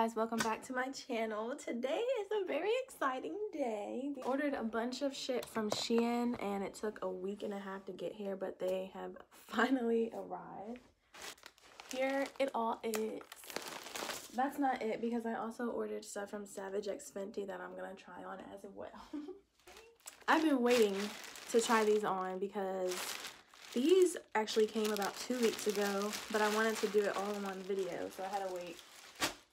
guys welcome back to my channel. Today is a very exciting day. We ordered a bunch of shit from shein and it took a week and a half to get here but they have finally arrived. Here it all is. That's not it because i also ordered stuff from savage x fenty that i'm gonna try on as well. I've been waiting to try these on because these actually came about two weeks ago, but I wanted to do it all in one video, so I had to wait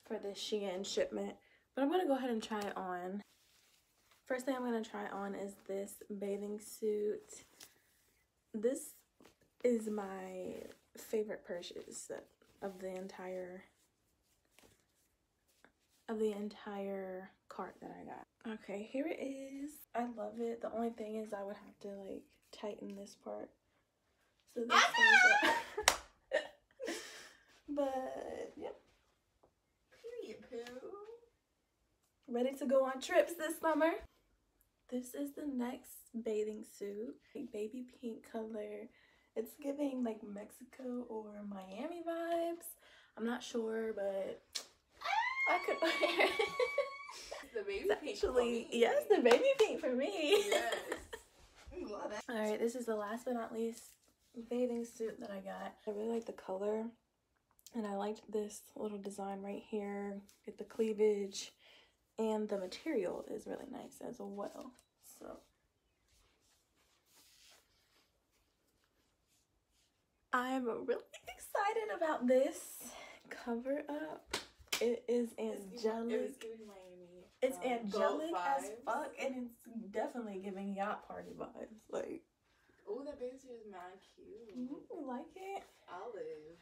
for this Shein shipment. But I'm going to go ahead and try it on. First thing I'm going to try on is this bathing suit. This is my favorite purchase of the entire of the entire cart that I got. Okay, here it is. I love it. The only thing is I would have to like tighten this part so this but yeah. Ready to go on trips this summer. This is the next bathing suit. Baby pink color. It's giving like Mexico or Miami vibes. I'm not sure, but I could wear it. The baby It's pink. actually, yes, the baby pink for me. Yes. Love it. All right, this is the last but not least bathing suit that I got. I really like the color and I liked this little design right here. Get the cleavage and the material is really nice as well. So I'm really excited about this cover up. It is angelic. It's um, angelic as fuck and it's definitely giving yacht party vibes. Like Oh, that suit is mad cute. Ooh, like it. Olive.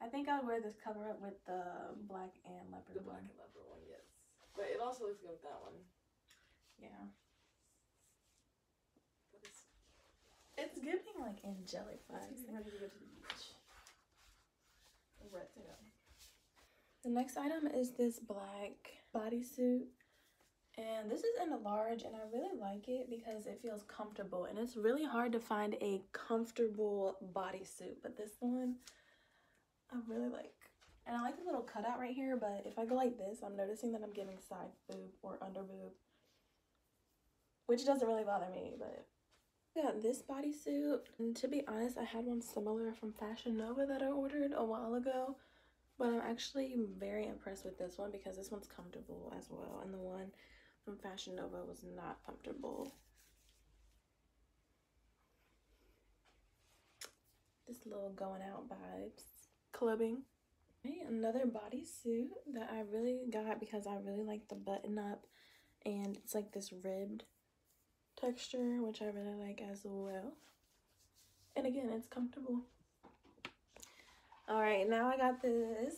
I think I'd wear this cover up with the black and leopard The black one. and leopard one, yes. But it also looks good with that one. Yeah. But it's, It's giving like angelic vibes. ready to go to the beach. I'm ready to go. The next item is this black bodysuit. And this is in a large and I really like it because it feels comfortable and it's really hard to find a comfortable bodysuit. But this one I really like. And I like the little cutout right here, but if I go like this, I'm noticing that I'm getting side boob or under boob. Which doesn't really bother me, but got this bodysuit. And to be honest, I had one similar from Fashion Nova that I ordered a while ago. But I'm actually very impressed with this one because this one's comfortable as well. And the one from Fashion Nova was not comfortable. This little going out vibes. Clubbing. Another bodysuit that I really got because I really like the button up. And it's like this ribbed texture, which I really like as well. And again, it's comfortable. All right, now I got this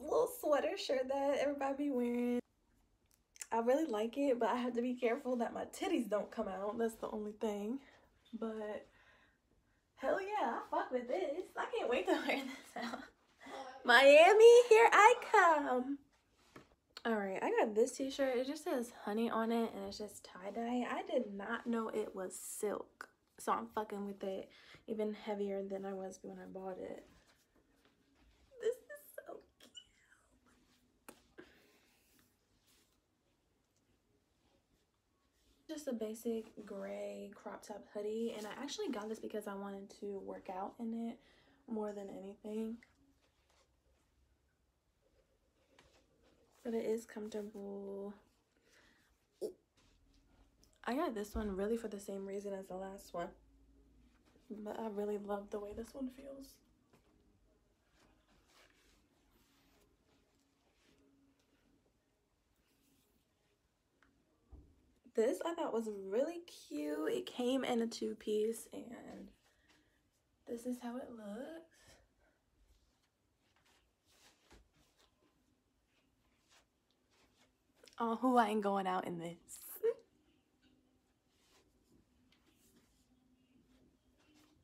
little sweater shirt that everybody be wearing. I really like it, but I have to be careful that my titties don't come out. That's the only thing. But hell yeah, I fuck with this. I can't wait to wear this out. Miami, here I come. All right, I got this t-shirt. It just says honey on it and it's just tie-dye. I did not know it was silk. So I'm fucking with it even heavier than I was when I bought it. This is so cute. Just a basic gray crop top hoodie. And I actually got this because I wanted to work out in it more than anything. But it is comfortable. I got this one really for the same reason as the last one. But I really love the way this one feels. This I thought was really cute. It came in a two piece and this is how it looks. Oh, who I ain't going out in this?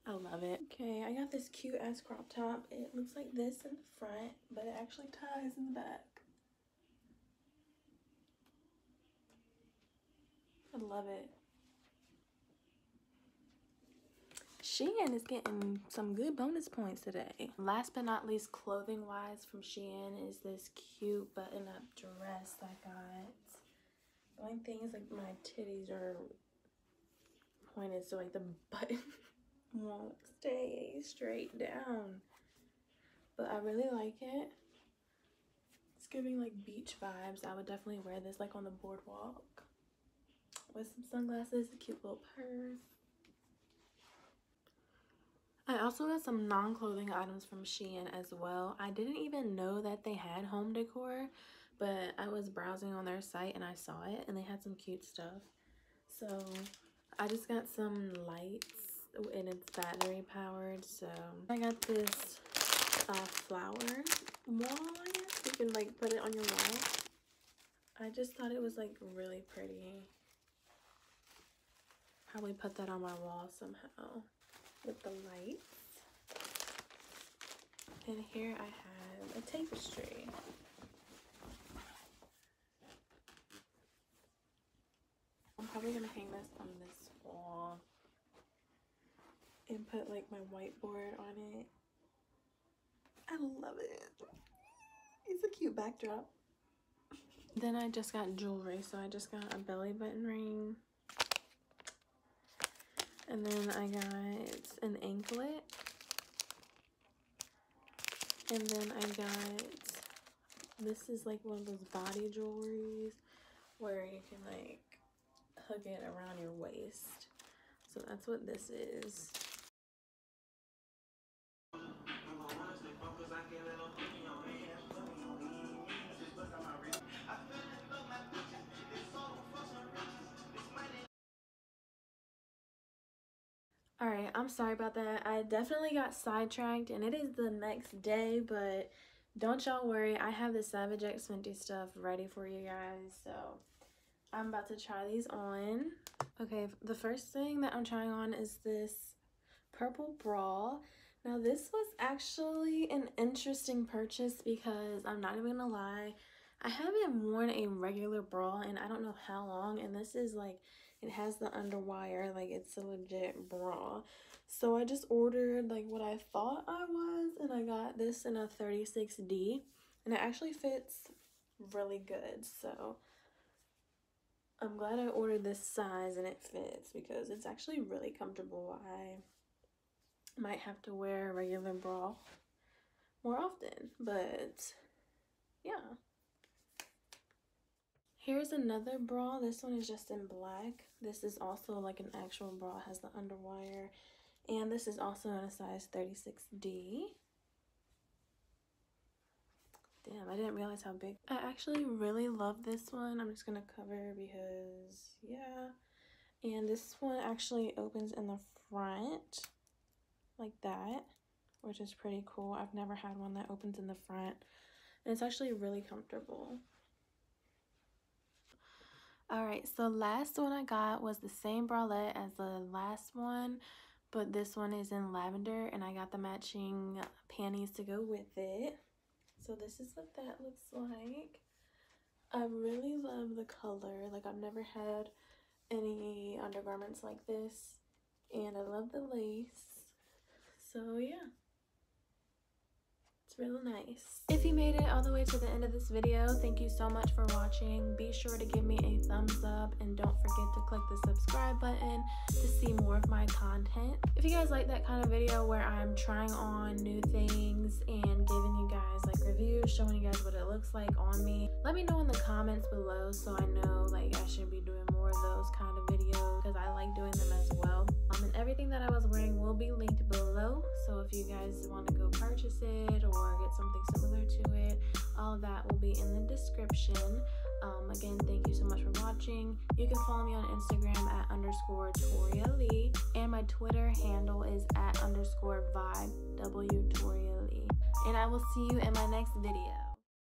I love it. Okay, I got this cute ass crop top. It looks like this in the front, but it actually ties in the back. I love it. Shein is getting some good bonus points today. Last but not least, clothing wise from Shein is this cute button up dress I got. The only thing is like my titties are pointed so like the button won't stay straight down. But I really like it. It's giving like beach vibes. I would definitely wear this like on the boardwalk with some sunglasses, a cute little purse. I also got some non-clothing items from Shein as well. I didn't even know that they had home decor, but I was browsing on their site and I saw it and they had some cute stuff. So I just got some lights and it's battery powered. So I got this uh, flower wall, I guess. You can like put it on your wall. I just thought it was like really pretty. Probably put that on my wall somehow with the lights. And here I have a tapestry. I'm probably gonna hang this on this wall and put like my whiteboard on it. I love it. It's a cute backdrop. Then I just got jewelry, so I just got a belly button ring and then I got an anklet. And then I got, this is like one of those body jewelries where you can like hook it around your waist. So that's what this is. Alright, I'm sorry about that. I definitely got sidetracked and it is the next day, but don't y'all worry. I have the Savage X Fenty stuff ready for you guys. So I'm about to try these on. Okay, the first thing that I'm trying on is this purple bra. Now this was actually an interesting purchase because I'm not even gonna lie. I haven't worn a regular bra in I don't know how long and this is like it has the underwire, like it's a legit bra. So I just ordered like what I thought I was and I got this in a 36D and it actually fits really good. So I'm glad I ordered this size and it fits because it's actually really comfortable. I might have to wear a regular bra more often, but yeah. Here's another bra. This one is just in black. This is also like an actual bra. It has the underwire. And this is also in a size 36D. Damn, I didn't realize how big. I actually really love this one. I'm just going to cover because, yeah. And this one actually opens in the front like that, which is pretty cool. I've never had one that opens in the front. And it's actually really comfortable. Alright, so last one I got was the same bralette as the last one, but this one is in lavender and I got the matching panties to go with it. So this is what that looks like. I really love the color. Like I've never had any undergarments like this and I love the lace. So yeah real nice. If you made it all the way to the end of this video, thank you so much for watching. Be sure to give me a thumbs up and don't forget to click the subscribe button to see more of my content. If you guys like that kind of video where I'm trying on new things and giving you guys like reviews, showing you guys what it looks like on me, let me know in the comments below so I know like I should be doing more of those kind of videos because I like doing them as well. Um, and everything that I was wearing will be linked below. So if you guys want to go purchase it all that will be in the description. Um, again, thank you so much for watching. You can follow me on Instagram at underscore Toria Lee, and my Twitter handle is at underscore vibe W Toria Lee. And I will see you in my next video.